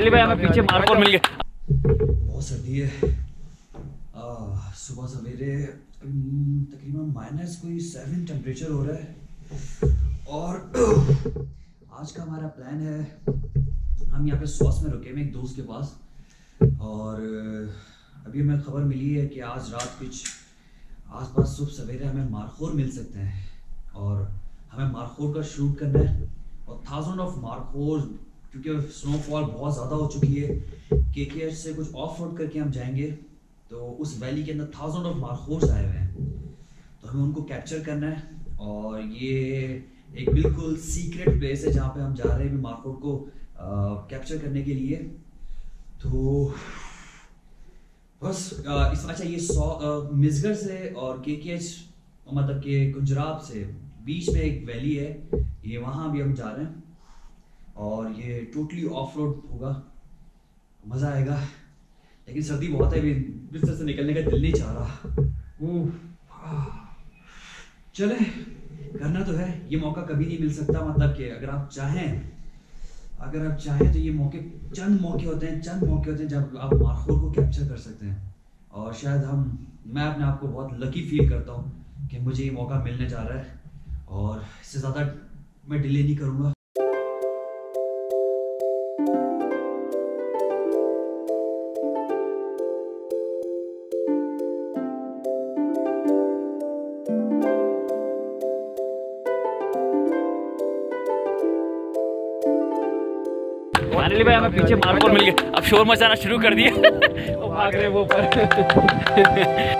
Finally भाई, हमें पीछे मार्कोर मिल गया? बहुत सर्दी है। सुबह सवेरे तकरीबन माइनस कोई सेवन टेम्परेचर हो रहा है। और आज का हमारा प्लान है, हम यहाँ पे सॉस में रुके हुए एक दोस्त के पास। और, अभी हमें खबर मिली है कि आज रात कुछ आसपास सुबह सवेरे हमें मारखोर मिल सकते हैं। और हमें मारखोर का शूट करना है। और थाउज़ेंड ऑफ़ मारखोर क्योंकि स्नोफॉल बहुत ज़्यादा हो चुकी है। के के से कुछ ऑफ़ रोड करके हम जाएँगे। तो उस वैली के अंदर थाउज़ेंड ऑफ़ मारखोर्स आए हुए हैं। तो हमें उनको कैप्चर करना है। और ये एक बिल्कुल सीक्रेट प्लेस है जहाँ पे हम जा रहे हैं मारखोर को कैप्चर करने के लिए। तो बस इस अच्छा ये सौ मिसगर से और के के एच मतलब के गुजरात से बीच में एक वैली है। ये वहाँ भी हम जा रहे हैं। और ये टोटली ऑफ़ रोड होगा। मज़ा आएगा। लेकिन सर्दी बहुत है बिस्तर से निकलने का दिल नहीं चाह रहा। चले, करना तो है। ये मौका कभी नहीं मिल सकता मतलब कि अगर आप चाहें, अगर आप चाहें तो ये मौके, चंद मौके होते हैं, चंद मौके होते हैं जब आप मारखोर को कैप्चर कर सकते हैं। और शायद हम, मैं अपने आप को बहुत लकी फील करता हूँ कि मुझे ये मौका मिलने जा रहा है। और इससे ज़्यादा मैं डिले नहीं करूँगा। भाई हमें पीछे मार्बल मिल गया। अब शोर मचाना शुरू कर दिया। वो भाग रहे वो पर